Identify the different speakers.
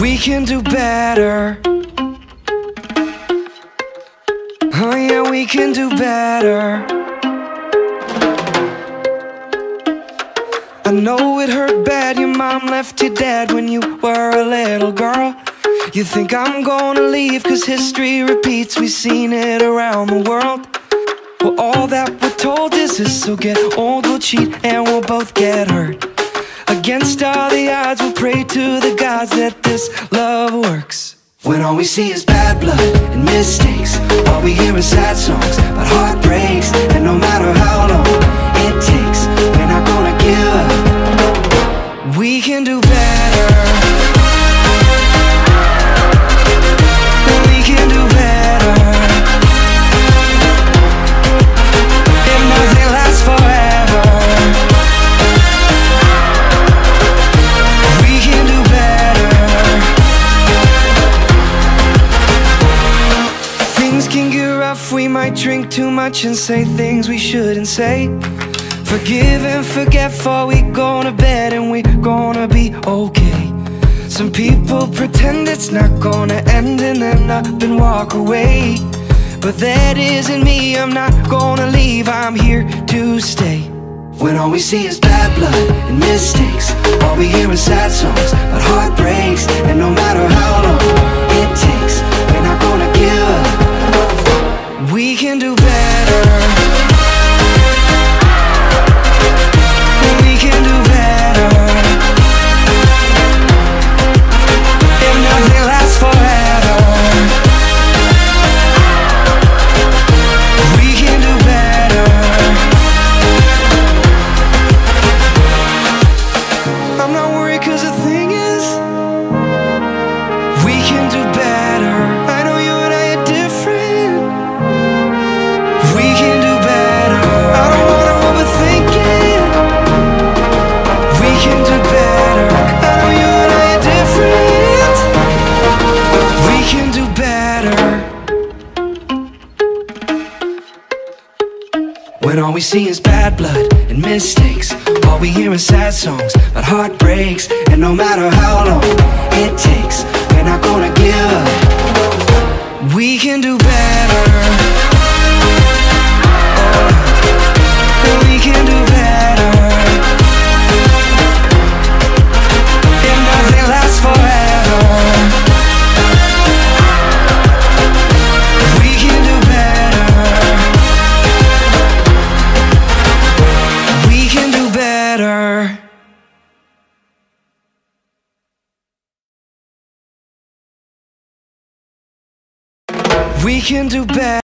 Speaker 1: We can do better. Oh, yeah, we can do better. I know it hurt bad, your mom left you dead when you were a little girl. You think I'm gonna leave, cause history repeats, we've seen it around the world. Well, all that we're told is this, so get old, we'll cheat, and we'll both get hurt. Against all the odds, we'll pray to the that this love works. When all we see is bad blood and mistakes, all we hear is sad songs about heartbreaks, and no matter how long Things can get rough, we might drink too much and say things we shouldn't say. Forgive and forget before we go to bed and we gonna be okay. Some people pretend it's not gonna end and then up and walk away. But that isn't me, I'm not gonna leave, I'm here to stay. When all we see is bad blood and mistakes, When all we see is bad blood and mistakes. All we hear is sad songs about heartbreaks. And no matter how long it takes We can do better.